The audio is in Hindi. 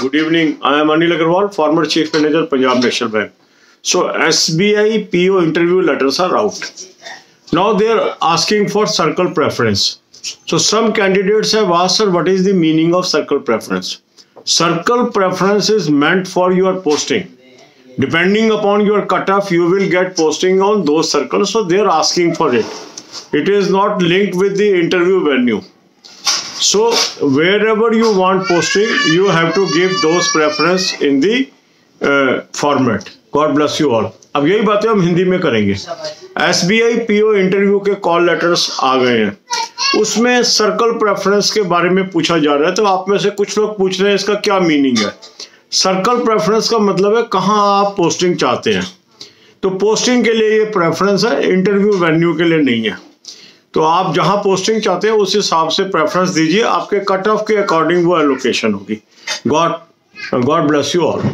Good evening. I am Anil Agarwal, former Chief Manager, Punjab National Bank. So SBI PO interview letters are out. Now they are asking for circle preference. So some candidates have asked, sir, what is the meaning of circle preference? Circle preference is meant for your posting. Depending upon your cutoff, you will get posting on those circles. So they are asking for it. It is not linked with the interview venue. So wherever you want posting, you have to give those preference in the uh, format. God bless you all. अब यही बातें हम हिंदी में करेंगे। S B I P O interview के कॉल लेटर्स आ गए हैं। उसमें सर्कल प्रेफरेंस के बारे में पूछा जा रहा है तो आप में से कुछ लोग पूछ रहे हैं इसका क्या मीनिंग है? सर्कल प्रेफरेंस का मतलब है कहाँ आप पोस्टिंग चाहते हैं। तो पोस्टिंग के लिए ये प्रेफरेंस है इंटरव्यू वेन्यू के लिए नहीं है। तो आप जहाँ पोस्टिंग चाहते हैं, उस हिसाब से प्रेफरेंस दीजिए। आपके कट ऑफ़ के अकॉर्डिंग वो एलोकेशन होगी। God God bless you all